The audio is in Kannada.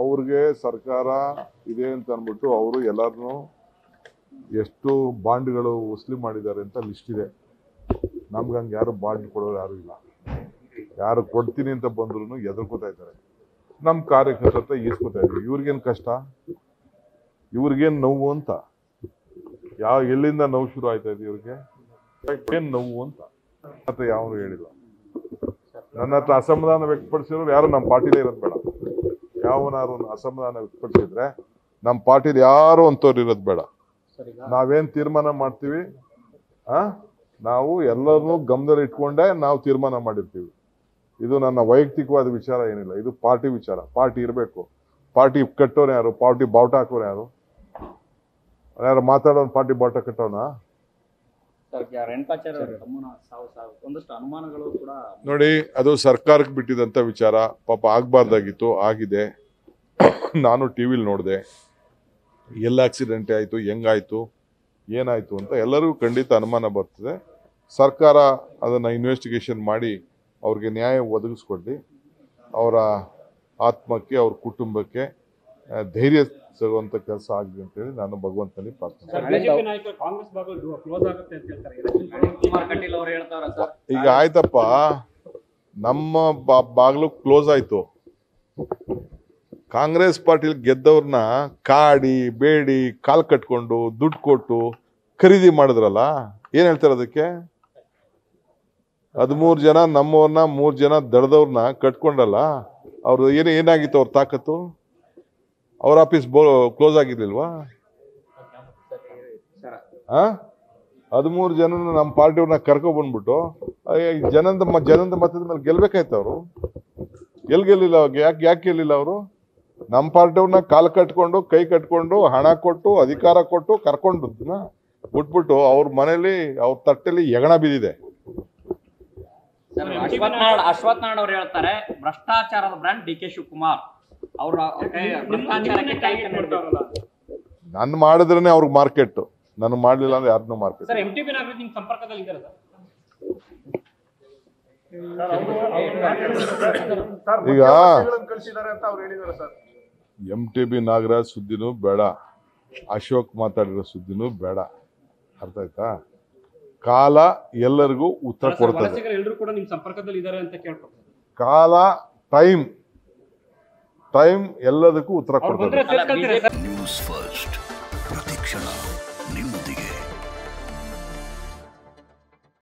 ಅವ್ರಿಗೆ ಸರ್ಕಾರ ಇದೆ ಅಂತ ಅಂದ್ಬಿಟ್ಟು ಅವರು ಎಲ್ಲರನ್ನೂ ಎಷ್ಟು ಬಾಂಡ್ಗಳು ವಸೂಲಿ ಮಾಡಿದ್ದಾರೆ ಅಂತ ಲಿಸ್ಟ್ ಇದೆ. ನಮ್ಗೆ ಹಂಗೆ ಯಾರು ಬಾಂಡ್ ಕೊಡೋರು ಯಾರು ಇಲ್ಲ. ಯಾರು ಕೊಡ್ತೀನಿ ಅಂತ ಬಂದ್ರು ಎದುರ್ಕೋತಾ ಇದ್ದಾರೆ. ನಮ್ಮ ಕಾರ್ಯಕರ್ತ ಈಸ್ಕೋತಾ ಇದ್ದಾರೆ ಇವ್ರಿಗೇನು ಕಷ್ಟ? ಇವ್ರಿಗೇನು ನೋವು ಅಂತ? ಯಾವ ಎಲ್ಲಿಂದ ನೋವು ಶುರು ಆಯ್ತಾ ಇದೆ ಇವ್ರಿಗೆ? ಏನ್ ನೋವು ಅಂತ? ಮತ್ತೆ ಯಾವನು ಹೇಳಿಲ್ಲ. ನನ್ನ ಹತ್ರ ಅಸಮಾಧಾನ ವ್ಯಕ್ತಪಡಿಸಿರೋರು ಯಾರು ನಮ್ಮ ಪಾರ್ಟಿಲೇ ಇರೋದು ಬೇಡ. ಯಾವನಾರು ಅಸಮಾಧಾನ ವ್ಯಕ್ತಪಡಿಸಿದ್ರೆ ನಮ್ಮ ಪಾರ್ಟಿಲಿ ಯಾರು ಅಂತವ್ರು ಇರೋದು ಬೇಡ. ನಾವೇನ್ ತೀರ್ಮಾನ ಮಾಡ್ತೀವಿ? ಆ? ನಾವು ಎಲ್ಲರನ್ನೂ ಗಮನದಲ್ಲಿ ಇಟ್ಕೊಂಡೇ ನಾವು ತೀರ್ಮಾನ ಮಾಡಿರ್ತೀವಿ. ಇದು ನನ್ನ ವೈಯಕ್ತಿಕವಾದ ವಿಚಾರ ಏನಿಲ್ಲ. ಇದು ಪಾರ್ಟಿ ವಿಚಾರ. ಪಾರ್ಟಿ ಇರಬೇಕು. ಪಾರ್ಟಿ ಕಟ್ಟೋರು ಯಾರು? ಪಾರ್ಟಿ ಬಾವುಟ ಹಾಕೋರು ಯಾರು? ಯಾರು ಮಾತಾಡೋನ್ ಪಾರ್ಟಿ ಬಾವುಟ ಕಟ್ಟೋನಾ ನೋಡಿ ಅದು ಸರ್ಕಾರಕ್ಕೆ ಬಿಟ್ಟಿದಂತ ವಿಚಾರ. ಪಾಪ ಆಗ್ಬಾರ್ದಾಗಿತ್ತು. ಆಗಿದೆ. ನಾನು ಟಿ ವಿಲಿ ನೋಡಿದೆ ಎಲ್ಲ ಆಕ್ಸಿಡೆಂಟ್ ಆಯಿತು ಹೆಂಗಾಯಿತು ಏನಾಯಿತು ಅಂತ ಎಲ್ಲರಿಗೂ ಖಂಡಿತ ಅನುಮಾನ ಬರ್ತದೆ. ಸರ್ಕಾರ ಅದನ್ನು ಇನ್ವೆಸ್ಟಿಗೇಷನ್ ಮಾಡಿ ಅವ್ರಿಗೆ ನ್ಯಾಯ ಒದಗಿಸ್ಕೊಡ್ಲಿ. ಅವರ ಆತ್ಮಕ್ಕೆ ಅವ್ರ ಕುಟುಂಬಕ್ಕೆ ಧೈರ್ಯ ಸಿಗುವಂಥ ಕೆಲಸ ಆಗಲಿ ಅಂತೇಳಿ ನಾನು ಭಗವಂತನಲ್ಲಿ ಪ್ರಾರ್ಥನೆ ಈಗ ಆಯ್ತಪ್ಪ ನಮ್ಮ ಬಾ- ಬಾಗ್ಲು ಕ್ಲೋಸ್ ಆಯ್ತು. ಕಾಂಗ್ರೆಸ್ ಪಾರ್ಟಿಲಿ ಗೆದ್ದವ್ರನ್ನ ಕಾಡಿ ಬೇಡಿ ಕಾಲು ಕಟ್ಕೊಂಡು ದುಡ್ಡು ಕೊಟ್ಟು ಖರೀದಿ ಮಾಡಿದ್ರಲ್ಲ ಏನು ಹೇಳ್ತಾರೆ ಅದಕ್ಕೆ? ಹದಿಮೂರು ಜನ ನಮ್ಮವ್ರನ್ನ ಮೂರು ಜನ ದಡದವ್ರನ್ನ ಕಟ್ಕೊಂಡಲ್ಲ ಅವ್ರು ಏನು ಏನಾಗಿತ್ತು ಅವ್ರ ತಾಕತ್ತು? ಅವ್ರ ಆಫೀಸ್ ಬೋ ಕ್ಲೋಸ್ ಆಗಿರ್ಲಿಲ್ವಾ? ಹಾಂ ಹದಿಮೂರು ಜನ ನಮ್ಮ ಪಾರ್ಟಿಯವ್ರನ್ನ ಕರ್ಕೊ ಬಂದ್ಬಿಟ್ಟು ಅಯ್ಯ, ಈ ಜನದ ಜನದ ಮತದ ಮೇಲೆ ಗೆಲ್ಬೇಕಾಯ್ತು ಅವರು? ಎಲ್ಲಿ ಗೆಲ್ಲಿಲ್ಲ ಅವ್ರಿಗೆ ಯಾಕೆ ಯಾಕೆ ಗೆಲ್ಲಿಲ್ಲ ಅವರು? ನಮ್ಮ ಪಾರ್ಟಿಯವ್ರನ್ನ ಕಾಲು ಕಟ್ಕೊಂಡು ಕೈ ಕಟ್ಕೊಂಡು ಹಣ ಕೊಟ್ಟು ಅಧಿಕಾರ ಕೊಟ್ಟು ಕರ್ಕೊಂಡು ಬಿಟ್ಬಿಟ್ಟು ಅವ್ರ ಮನೇಲಿ ಅವ್ರ ತಟ್ಟೆಲಿ ಎಗಣ ಬಿದ್ದಿದೆ. ಸರ್ ಅಶ್ವಥ್ ಅಶ್ವಥ್ ಅವರು ಹೇಳ್ತಾರೆ ಭ್ರಷ್ಟಾಚಾರದ ಬ್ರ್ಯಾಂಡ್ ಡಿ ಕೆ ಶಿವಕುಮಾರ್. ಅವ್ರ ಭ್ರಷ್ಟಾಚಾರಕ್ಕೆ ಕೈ ಮಾಡ್ತಾರಲ್ಲ ನನ್ನ ಮಾಡಿದ್ರೇನೆ ಅವ್ರಿಗೆ ಮಾರ್ಕೆಟ್ ನಾನು ಮಾಡ್ಲಿಲ್ಲ ಅಂದ್ರೆ ಯಾರನ್ನೂ ಮಾರ್ಕೆಟ್ ಸಂಪರ್ಕದಲ್ಲಿ ಇದ್ದಾರೆ ಸರ್? ಈಗ ಎಂ ಟಿ ಬಿ ನಾಗರಾಜ್ ಸುದ್ದಿನೂ ಬೇಡ. ಅಶೋಕ್ ಮಾತಾಡಿರೋ ಸುದ್ದಿನೂ ಬೇಡ. ಅರ್ಥ ಆಯ್ತಾ? ಕಾಲ ಎಲ್ಲರಿಗೂ ಉತ್ತರ ಕೊಡ್ತದೆ. ಕಾಲ ಟೈಮ್ ಟೈಮ್ ಎಲ್ಲದಕ್ಕೂ ಉತ್ತರ ಕೊಡ್ತದೆ. ನ್ಯೂಸ್ ಫಸ್ಟ್ ಪ್ರತಿಕ್ಷಣ ನಿಮ್ಮೊಂದಿಗೆ